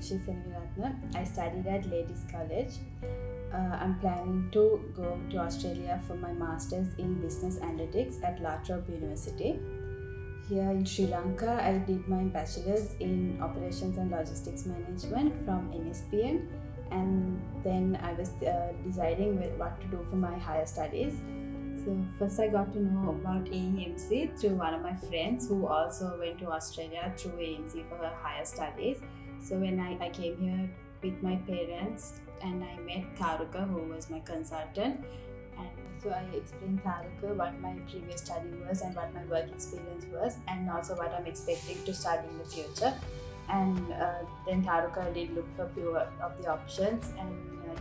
Seneviratne. I studied at Ladies College. Uh, I'm planning to go to Australia for my master's in business analytics at La Trobe University. Here in Sri Lanka, I did my bachelor's in operations and logistics management from NSBM, and then I was uh, deciding what to do for my higher studies. So first I got to know about AEMC through one of my friends who also went to Australia through AEMC for her higher studies. So when I, I came here with my parents and I met Tharuka who was my consultant and so I explained Tharuka what my previous study was and what my work experience was and also what I'm expecting to study in the future. And uh, then Tharuka did look for a few of the options and uh,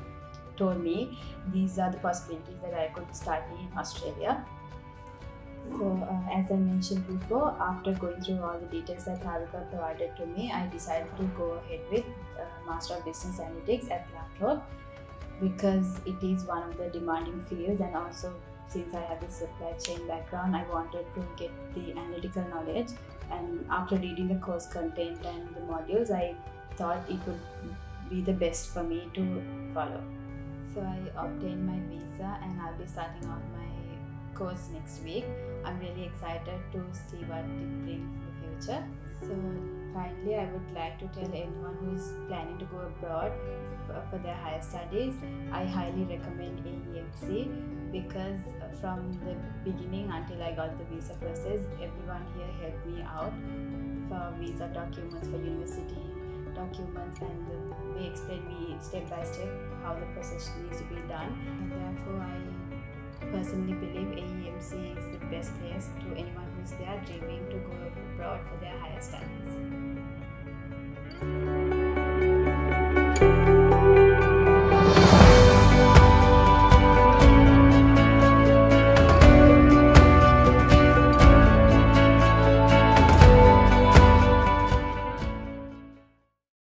told me these are the possibilities that I could study in Australia. So, uh, as I mentioned before, after going through all the details that Tharuka provided to me, I decided to go ahead with uh, Master of Business Analytics at La Trobe because it is one of the demanding fields, and also since I have the supply chain background, I wanted to get the analytical knowledge. And after reading the course content and the modules, I thought it would be the best for me to follow. So I obtained my visa and I'll be starting off my course next week. I'm really excited to see what it brings in the future. So finally, I would like to tell anyone who is planning to go abroad uh, for their higher studies, I highly recommend AEMC because uh, from the beginning until I got the visa process, everyone here helped me out for visa documents for university documents and they explained me step by step how the process needs to be done. And therefore, I personally believe AEMC is the best place to anyone who's there dreaming to go abroad for their higher studies.